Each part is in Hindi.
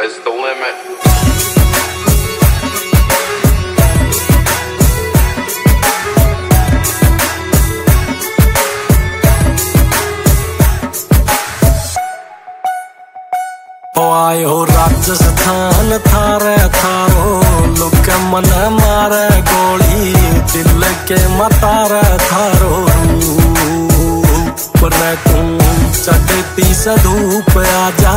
sky is the limit. आए हो राजस्थान थारे थारो, लुक मन मारे गोली, दिल के मतारे थारो चढ़ती सदूप आजा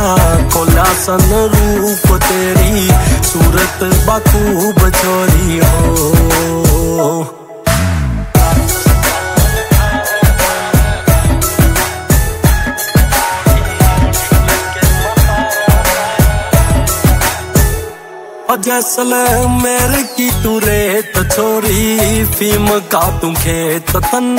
खोला सन रूप तेरी सूरत बखूब छोरी हो। जैसल मेरे की तू रेत छोरी फीम का तू खेत तन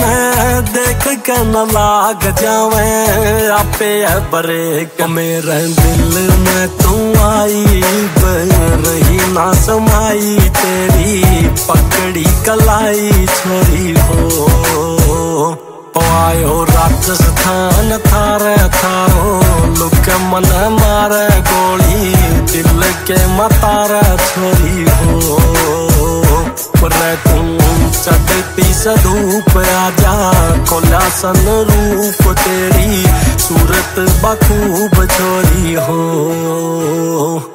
देख के न लाग जावे, आपे बरे मेरे दिल में तू आई रही ना समाई। तेरी पकड़ी कलाई छोरी हो। आयो राजस्थान, थारे थारो, लुक मन मारे गोली। दिल के मतारा छोरी हो। पर तू चढ़ती सधूप आजा खोला सन रूप तेरी, सूरत बखूब छोरी हो।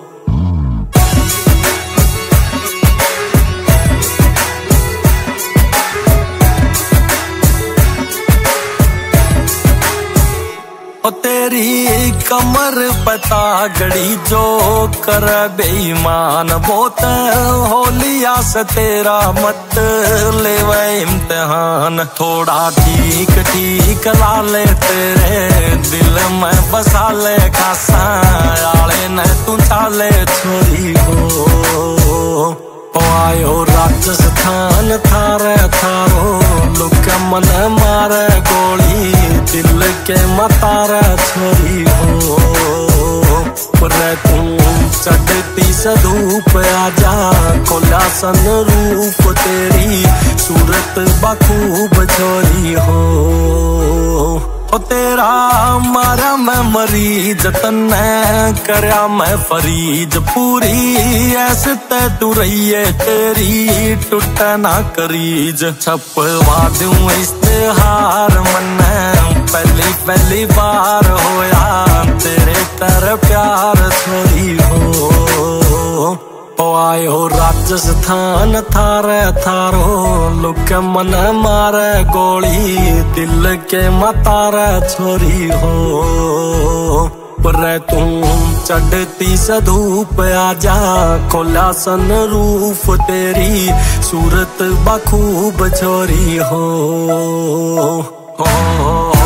तेरी कमर पता गड़ी जो कर बेईमान बोत होलिया से तेरा मत ले इम्तिहान। थोड़ा ठीक ठीक ला ले तेरे दिल में बसा ले खासा न तू चाले छोरी हो। आयो राजस्थान थारे थारो, लुक मन मारे दिल के मतारा छोरी हो। पर तू चढ़ती सधूप आजा खोला सन रूप तेरी, सूरत बखूब छोरी हो। ओ तेरा मारा मैं मरीज़ तन्ने करया मैं फरीज पूरी ऐसे ते तू रहिए तेरी टूट ना करीज। छपवा दूँ इश्तेहार मन पहली बार होया तेरे तर प्यार छोरी हो। ओ आयो राजस्थान थारे थारो लुक मन मारे गोली दिल के मतारा छोरी हो। पर तू चढ़ती सधूप आजा खोला सन रूफ तेरी सूरत बखूब छोरी हो, हो, हो, हो